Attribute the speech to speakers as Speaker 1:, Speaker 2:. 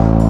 Speaker 1: Bye.